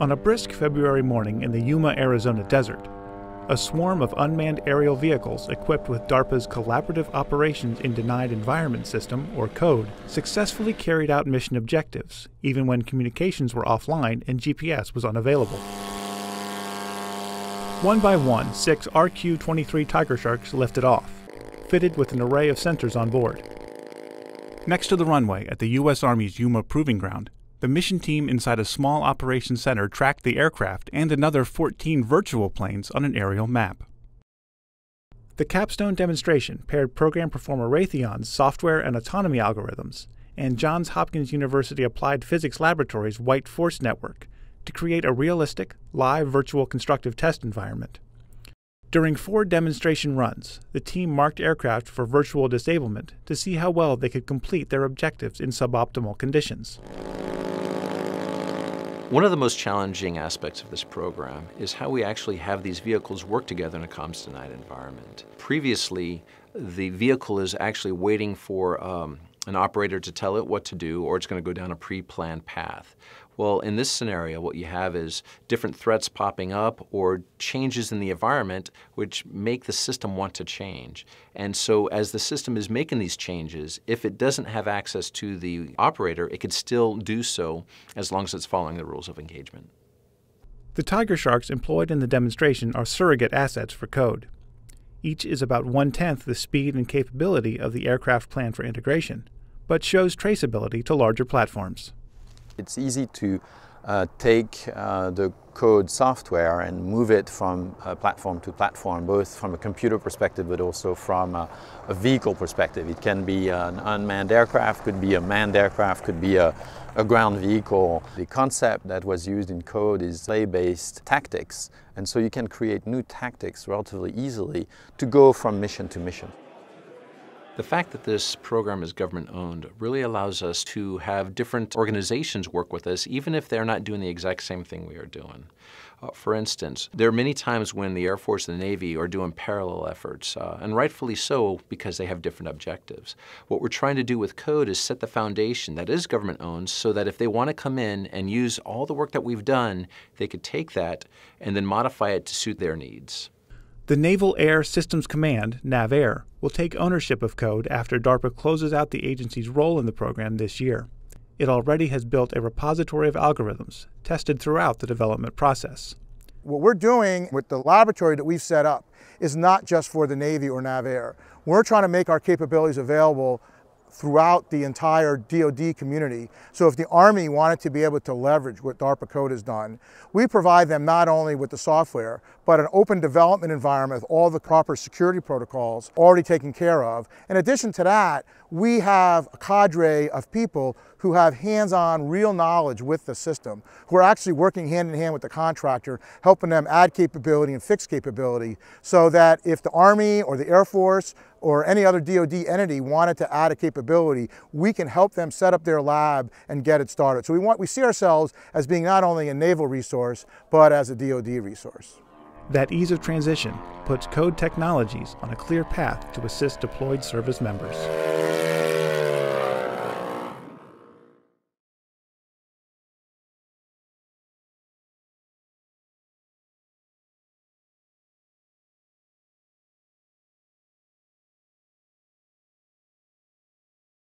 On a brisk February morning in the Yuma, Arizona desert, a swarm of unmanned aerial vehicles equipped with DARPA's Collaborative Operations in Denied Environment System, or CODE, successfully carried out mission objectives, even when communications were offline and GPS was unavailable. One by one, six RQ 23 TigerSharks lifted off, fitted with an array of sensors on board. Next to the runway at the U.S. Army's Yuma Proving Ground, the mission team inside a small operations center tracked the aircraft and another 14 virtual planes on an aerial map. The capstone demonstration paired Program Performer Raytheon's software and autonomy algorithms and Johns Hopkins University Applied Physics Laboratory's White Force Network to create a realistic, live virtual constructive test environment. During four demonstration runs, the team marked aircraft for virtual disablement to see how well they could complete their objectives in suboptimal conditions. One of the most challenging aspects of this program is how we actually have these vehicles work together in a comms environment. Previously, the vehicle is actually waiting for um, an operator to tell it what to do or it's going to go down a pre-planned path. Well, in this scenario, what you have is different threats popping up or changes in the environment which make the system want to change. And so as the system is making these changes, if it doesn't have access to the operator, it could still do so as long as it's following the rules of engagement. The TigerSharks employed in the demonstration are surrogate assets for code. Each is about one tenth the speed and capability of the aircraft planned for integration, but shows traceability to larger platforms. It's easy to uh, take uh, the code software and move it from uh, platform to platform, both from a computer perspective but also from a, a, vehicle perspective. It can be an unmanned aircraft, could be a manned aircraft, could be a, a ground vehicle. The concept that was used in code is play-based tactics, and so you can create new tactics relatively easily to go from mission to mission. The fact that this program is government owned really allows us to have different organizations work with us, even if they're not doing the exact same thing we are doing. Uh, for instance, there are many times when the Air Force and the Navy are doing parallel efforts, uh, and rightfully so because they have different objectives. What we're trying to do with code is set the foundation that is government owned so that if they want to come in and use all the work that we've done, they could take that and then modify it to suit their needs. The Naval Air Systems Command, NAVAIR, will take ownership of code after DARPA closes out the agency's role in the program this year. It already has built a repository of algorithms tested throughout the development process. What we're doing with the laboratory that we've set up is not just for the Navy or NAVAIR. We're trying to make our capabilities available throughout the entire DoD community. So if the Army wanted to be able to leverage what DARPA Code has done, we provide them not only with the software, but an open development environment with all the proper security protocols already taken care of. In addition to that, we have a cadre of people who have hands-on real knowledge with the system, who are actually working hand in hand with the contractor, helping them add capability and fix capability so that if the Army or the Air Force or any other DoD entity wanted to add a capability, we can help them set up their lab and get it started. So we, want, we see ourselves as being not only a naval resource, but as a DoD resource. That ease of transition puts Code Technologies on a clear path to assist deployed service members.